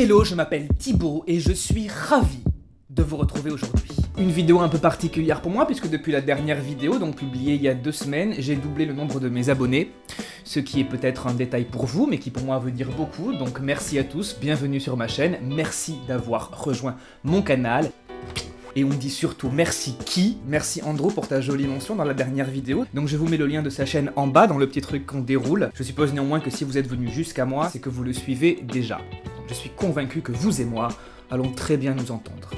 Hello, je m'appelle Thibaut et je suis ravi de vous retrouver aujourd'hui. Une vidéo un peu particulière pour moi puisque depuis la dernière vidéo, donc publiée il y a deux semaines, j'ai doublé le nombre de mes abonnés, ce qui est peut-être un détail pour vous, mais qui pour moi veut dire beaucoup, donc merci à tous, bienvenue sur ma chaîne, merci d'avoir rejoint mon canal. Et on dit surtout merci qui? Merci Andrew pour ta jolie mention dans la dernière vidéo. Donc je vous mets le lien de sa chaîne en bas dans le petit truc qu'on déroule. Je suppose néanmoins que si vous êtes venu jusqu'à moi, c'est que vous le suivez déjà. Je suis convaincu que vous et moi allons très bien nous entendre.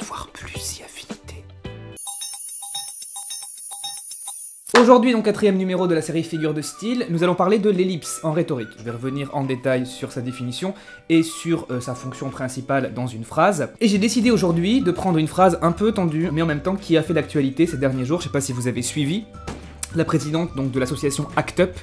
Voire plus si affinité. Aujourd'hui, donc quatrième numéro de la série Figures de style, nous allons parler de l'ellipse en rhétorique. Je vais revenir en détail sur sa définition et sur euh, sa fonction principale dans une phrase. Et j'ai décidé aujourd'hui de prendre une phrase un peu tendue, mais en même temps qui a fait l'actualité ces derniers jours. Je sais pas si vous avez suivi. La présidente donc de l'association ACT UP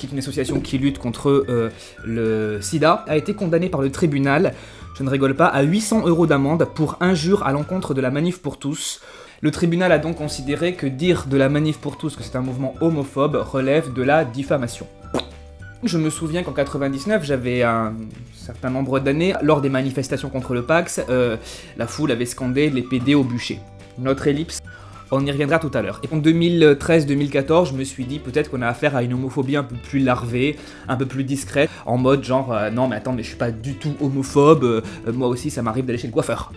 qui est une association qui lutte contre euh, le sida, a été condamnée par le tribunal, je ne rigole pas, à 800 euros d'amende pour injure à l'encontre de la manif pour tous. Le tribunal a donc considéré que dire de la manif pour tous que c'est un mouvement homophobe relève de la diffamation. Je me souviens qu'en 99, j'avais un certain nombre d'années, lors des manifestations contre le Pax, euh, la foule avait scandé les PD au bûcher. Notre ellipse on y reviendra tout à l'heure. Et en 2013-2014, je me suis dit peut-être qu'on a affaire à une homophobie un peu plus larvée, un peu plus discrète, en mode genre euh, non mais attends mais je suis pas du tout homophobe, euh, moi aussi ça m'arrive d'aller chez le coiffeur.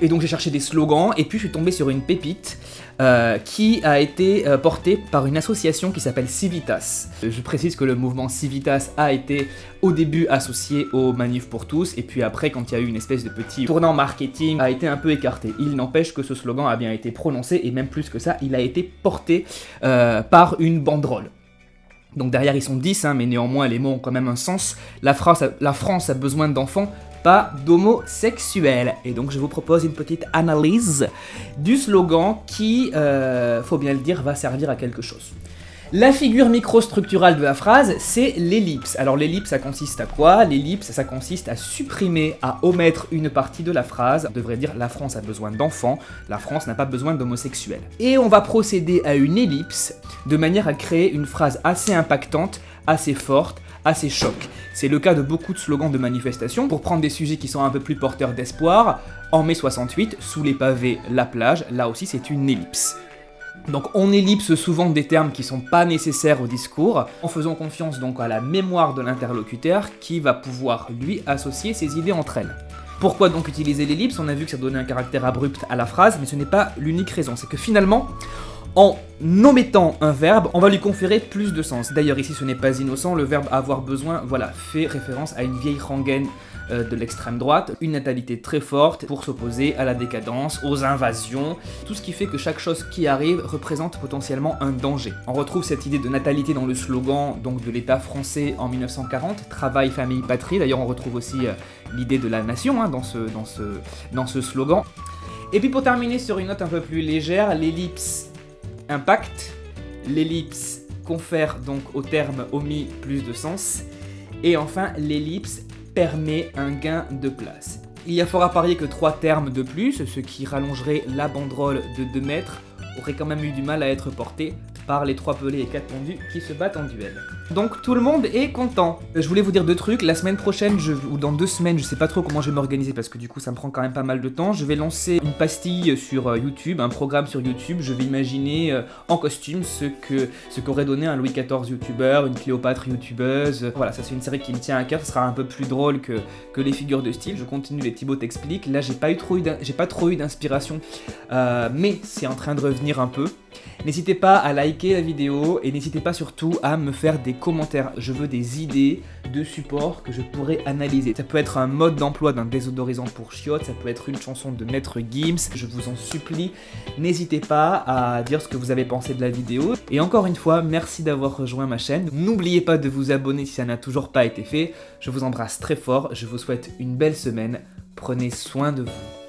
Et donc j'ai cherché des slogans et puis je suis tombé sur une pépite euh, qui a été euh, portée par une association qui s'appelle Civitas. Je précise que le mouvement Civitas a été au début associé au Manif pour tous et puis après quand il y a eu une espèce de petit tournant marketing a été un peu écarté. Il n'empêche que ce slogan a bien été prononcé et même plus que ça, il a été porté euh, par une banderole. Donc derrière ils sont 10, hein, mais néanmoins les mots ont quand même un sens. La France la France a besoin d'enfants, pas d'homosexuels. Et donc je vous propose une petite analyse du slogan qui, euh, faut bien le dire, va servir à quelque chose. La figure microstructurale de la phrase, c'est l'ellipse. Alors l'ellipse, ça consiste à quoi? L'ellipse, ça consiste à supprimer, à omettre une partie de la phrase. On devrait dire la France a besoin d'enfants, la France n'a pas besoin d'homosexuels. Et on va procéder à une ellipse de manière à créer une phrase assez impactante, assez forte, assez choc. C'est le cas de beaucoup de slogans de manifestations. Pour prendre des sujets qui sont un peu plus porteurs d'espoir, en mai 68, sous les pavés, la plage, là aussi c'est une ellipse. Donc on ellipse souvent des termes qui sont pas nécessaires au discours, en faisant confiance donc à la mémoire de l'interlocuteur qui va pouvoir lui associer ses idées entre elles. Pourquoi donc utiliser l'ellipse? On a vu que ça donnait un caractère abrupt à la phrase, mais ce n'est pas l'unique raison. C'est que finalement, en omettant un verbe, on va lui conférer plus de sens. D'ailleurs ici ce n'est pas innocent, le verbe avoir besoin, voilà, fait référence à une vieille rengaine euh, de l'extrême droite, une natalité très forte pour s'opposer à la décadence, aux invasions, tout ce qui fait que chaque chose qui arrive représente potentiellement un danger. On retrouve cette idée de natalité dans le slogan donc de l'État français en 1940, travail, famille, patrie. D'ailleurs on retrouve aussi euh, l'idée de la nation hein, dans ce slogan. Et puis pour terminer sur une note un peu plus légère, l'ellipse impact. L'ellipse confère donc au terme omis plus de sens. Et enfin, l'ellipse permet un gain de place. Il y a fort à parier que trois termes de plus, ce qui rallongerait la banderole de 2 mètres, aurait quand même eu du mal à être porté par les trois pelés et quatre tondus qui se battent en duel. Donc tout le monde est content. Je voulais vous dire deux trucs. La semaine prochaine, ou dans deux semaines, je sais pas trop comment je vais m'organiser parce que du coup ça me prend quand même pas mal de temps. Je vais lancer une pastille sur euh, YouTube, un programme sur YouTube. Je vais imaginer euh, en costume ce que ce qu'aurait donné un Louis XIV youtubeur, une Cléopâtre youtubeuse. Voilà, ça c'est une série qui me tient à cœur. Ce sera un peu plus drôle que, les figures de style. Je continue les Thibaut t'explique. Là j'ai pas eu trop eu d'inspiration, euh, mais c'est en train de revenir un peu. N'hésitez pas à liker la vidéo et n'hésitez pas surtout à me faire des commentaires. Je veux des idées de support que je pourrais analyser. Ça peut être un mode d'emploi d'un désodorisant pour chiottes, ça peut être une chanson de Maître Gims, je vous en supplie. N'hésitez pas à dire ce que vous avez pensé de la vidéo. Et encore une fois, merci d'avoir rejoint ma chaîne. N'oubliez pas de vous abonner si ça n'a toujours pas été fait. Je vous embrasse très fort, je vous souhaite une belle semaine. Prenez soin de vous.